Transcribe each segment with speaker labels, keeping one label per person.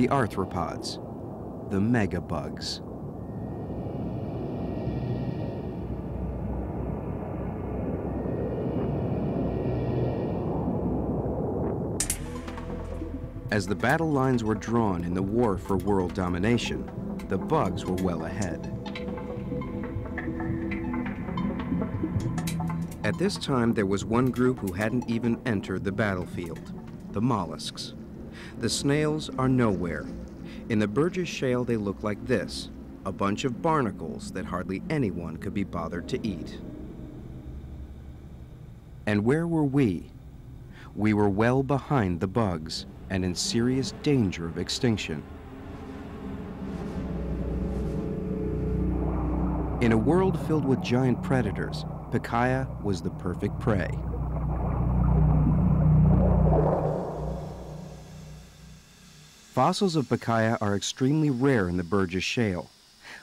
Speaker 1: the arthropods, the megabugs. As the battle lines were drawn in the war for world domination, the bugs were well ahead. At this time, there was one group who hadn't even entered the battlefield, the mollusks. The snails are nowhere. In the Burgess Shale, they look like this, a bunch of barnacles that hardly anyone could be bothered to eat. And where were we? We were well behind the bugs and in serious danger of extinction. In a world filled with giant predators, Pikaia was the perfect prey. Fossils of Pikaia are extremely rare in the Burgess Shale,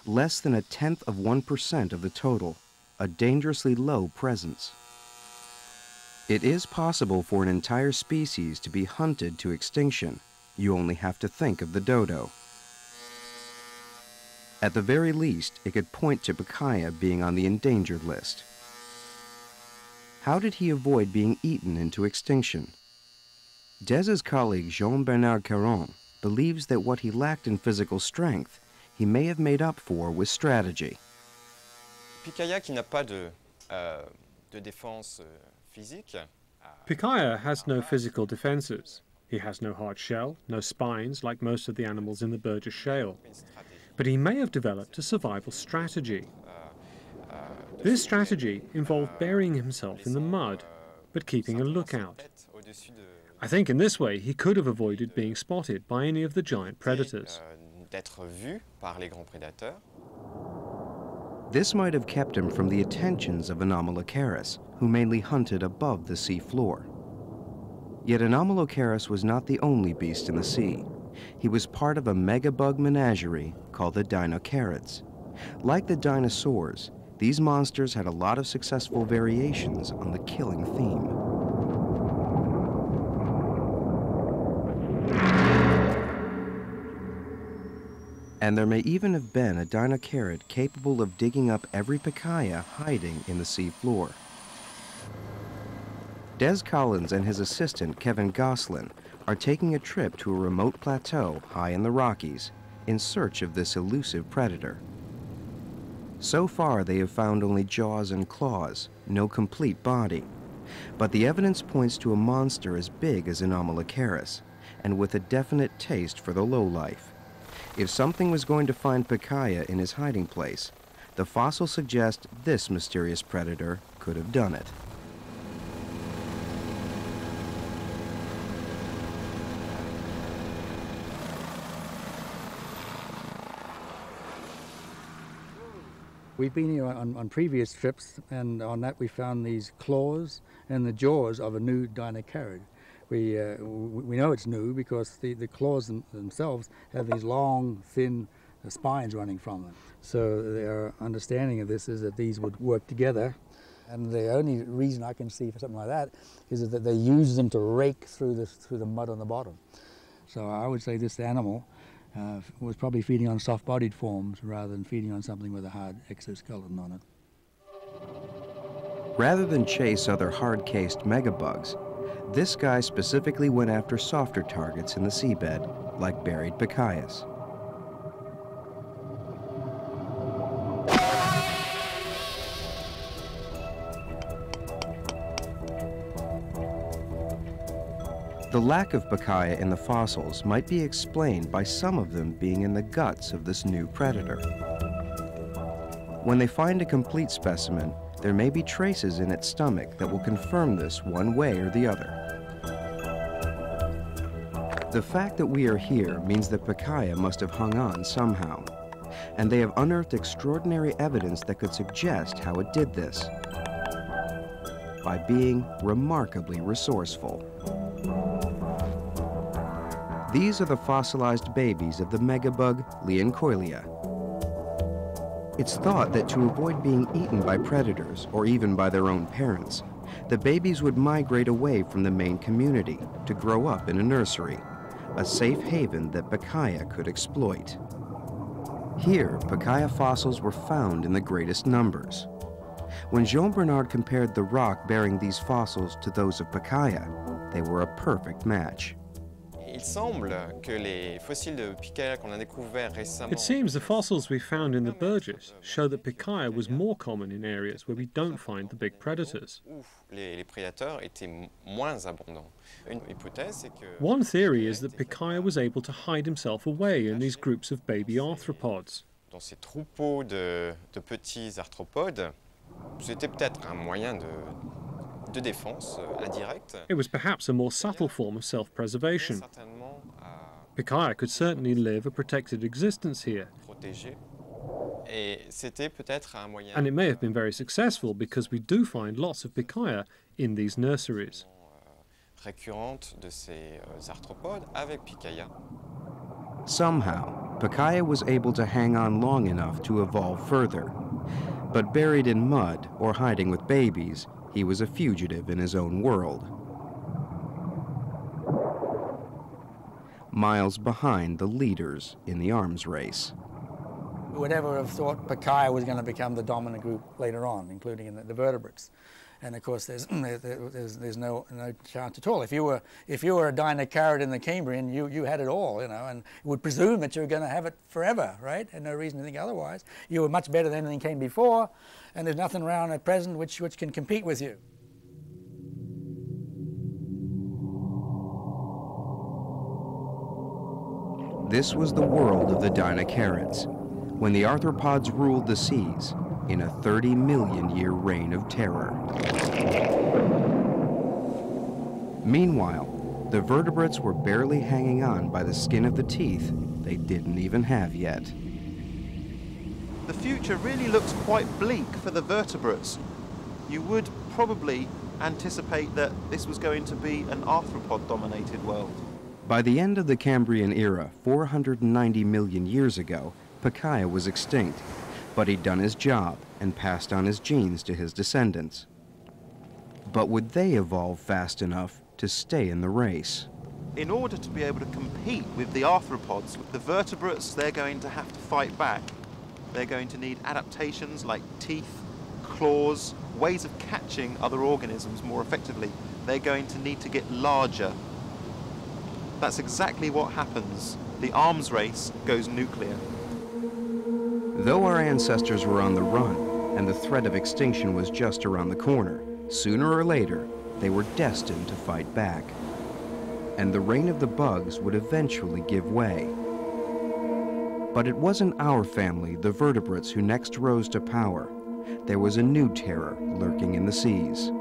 Speaker 1: less than a tenth of 1% of the total, a dangerously low presence. It is possible for an entire species to be hunted to extinction. You only have to think of the dodo. At the very least, it could point to Pikaia being on the endangered list. How did he avoid being eaten into extinction? Des's colleague Jean-Bernard Caron believes that what he lacked in physical strength, he may have made up for with strategy.
Speaker 2: Pikaia qui n'a pas de, euh, de défense euh,
Speaker 3: Pikaia has no physical defenses. He has no hard shell, no spines like most of the animals in the Burgess Shale. But he may have developed a survival strategy. Euh, euh, this strategy involved burying himself in the mud, but keeping a lookout. I think in this way he could have avoided being spotted by any of the giant predators.
Speaker 1: This might have kept him from the attentions of Anomalocaris, who mainly hunted above the sea floor. Yet Anomalocaris was not the only beast in the sea. He was part of a megabug menagerie called the Dinocarids. Like the dinosaurs, these monsters had a lot of successful variations on the killing theme. And there may even have been a dinocarid capable of digging up every pikaia hiding in the sea floor. Des Collins and his assistant, Kevin Goslin, are taking a trip to a remote plateau high in the Rockies in search of this elusive predator. So far, they have found only jaws and claws, no complete body. But the evidence points to a monster as big as Anomalocaris, and with a definite taste for the lowlife. If something was going to find Pikaia in his hiding place, the fossils suggest this mysterious predator could have done it.
Speaker 4: We've been here on, on, previous trips, and on that we found these claws and the jaws of a new dinocarid. We, uh, we know it's new because the, the claws them, themselves have these long, thin uh, spines running from them. So their understanding of this is that these would work together. And the only reason I can see for something like that is that they use them to rake through the, through the mud on the bottom. So I would say this animal uh, was probably feeding on soft-bodied forms rather than feeding on something with a hard exoskeleton on it.
Speaker 1: Rather than chase other hard-cased megabugs, this guy specifically went after softer targets in the seabed, like buried Pikaias. The lack of Pikaia in the fossils might be explained by some of them being in the guts of this new predator. When they find a complete specimen, there may be traces in its stomach that will confirm this one way or the other. The fact that we are here means that Pikaia must have hung on somehow, and they have unearthed extraordinary evidence that could suggest how it did this by being remarkably resourceful. These are the fossilized babies of the megabug Leanchoilia, it's thought that to avoid being eaten by predators or even by their own parents, the babies would migrate away from the main community to grow up in a nursery. a safe haven that Pikaia could exploit. Here, Pikaia fossils were found in the greatest numbers. When Jean Bernard compared the rock bearing these fossils to those of Pikaia, they were a perfect match.
Speaker 3: It seems the fossils we found in the Burgess Shale that Pikaia was more common in areas where we don't find the big predators.
Speaker 2: où les, les prédateurs étaient m- moins abondants. Une hypothèse, c'est que
Speaker 3: One theory is that Pikaia was able to hide himself away in these groups of baby arthropods.
Speaker 2: dans ces troupeaux de petits arthropodes, c'était peut-être un moyen de, Euh,
Speaker 3: it was perhaps a more subtle form of self-preservation.
Speaker 2: certainement euh, à
Speaker 3: Pikaia could certainly live a protected existence here,
Speaker 2: protéger. Et c'était peut-être un moyen
Speaker 3: and it may have been very successful because we do find lots of Pikaia in these nurseries.
Speaker 2: Euh, récurrente de ces euh, arthropodes avec Pikaia.
Speaker 1: Somehow, Pikaia was able to hang on long enough to evolve further. But buried in mud or hiding with babies, he was a fugitive in his own world. Miles behind the leaders in the arms race.
Speaker 4: Who would ever have thought Pikaia was going to become the dominant group later on, including in the, the vertebrates? And of course, there's, there's, there's no, no chance at all. If you were, if you were a Dinocarid in the Cambrian, you, you had it all, you know, and would presume that you were going to have it forever, right? And no reason to think otherwise. You were much better than anything came before, and there's nothing around at present which, which can compete with you.
Speaker 1: This was the world of the Dinocarids, when the arthropods ruled the seas in a 30 million year reign of terror. Meanwhile, the vertebrates were barely hanging on by the skin of the teeth they didn't even have yet.
Speaker 5: The future really looks quite bleak for the vertebrates. You would probably anticipate that this was going to be an arthropod dominated world.
Speaker 1: By the end of the Cambrian era, 490 million years ago, Pikaia was extinct, but he'd done his job and passed on his genes to his descendants. But would they evolve fast enough to stay in the race?
Speaker 5: In order to be able to compete with the arthropods, with the vertebrates, they're going to have to fight back. They're going to need adaptations like teeth, claws, ways of catching other organisms more effectively. They're going to need to get larger. That's exactly what happens. The arms race goes nuclear.
Speaker 1: Though our ancestors were on the run and the threat of extinction was just around the corner, sooner or later they were destined to fight back. And the reign of the bugs would eventually give way. But it wasn't our family, the vertebrates, who next rose to power. There was a new terror lurking in the seas.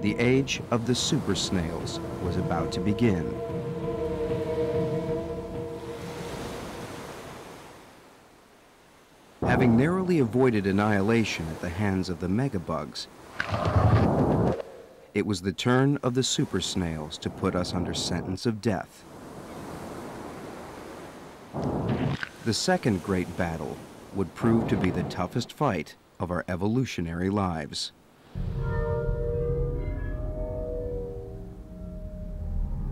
Speaker 1: The age of the super snails was about to begin. Having narrowly avoided annihilation at the hands of the megabugs, it was the turn of the super snails to put us under sentence of death. The second great battle would prove to be the toughest fight of our evolutionary lives.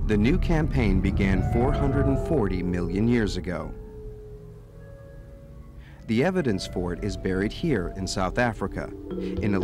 Speaker 1: The new campaign began 440 million years ago. The evidence for it is buried here in South Africa, in a